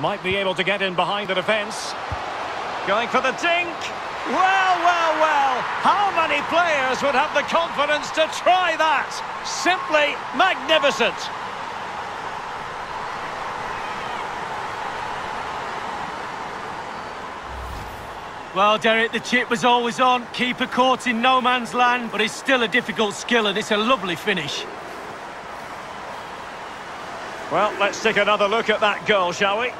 Might be able to get in behind the defence. Going for the dink. Well, well, well. How many players would have the confidence to try that? Simply magnificent. Well, Derek, the chip was always on. Keeper caught in no man's land, but it's still a difficult skill and it's a lovely finish. Well, let's take another look at that goal, shall we?